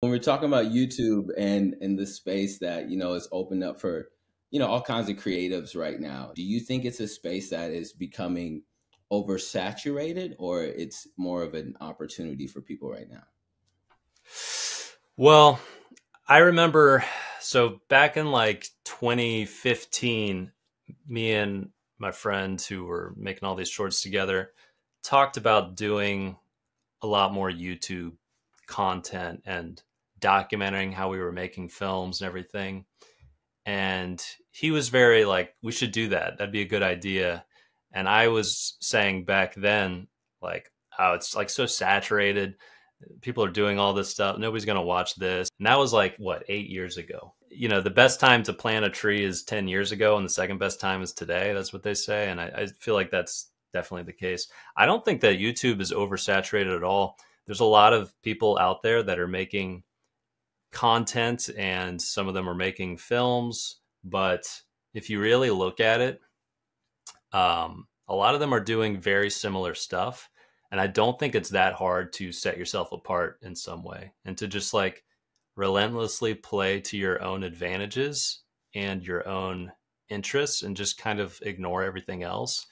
When we're talking about YouTube and and the space that, you know, is opened up for, you know, all kinds of creatives right now, do you think it's a space that is becoming oversaturated or it's more of an opportunity for people right now? Well, I remember so back in like 2015, me and my friends who were making all these shorts together talked about doing a lot more YouTube content and documenting how we were making films and everything. And he was very like, we should do that. That'd be a good idea. And I was saying back then, like, oh, it's like so saturated. People are doing all this stuff. Nobody's going to watch this. And that was like, what, eight years ago? You know, the best time to plant a tree is 10 years ago, and the second best time is today. That's what they say. And I, I feel like that's definitely the case. I don't think that YouTube is oversaturated at all. There's a lot of people out there that are making content and some of them are making films. But if you really look at it, um, a lot of them are doing very similar stuff. And I don't think it's that hard to set yourself apart in some way and to just like relentlessly play to your own advantages and your own interests and just kind of ignore everything else.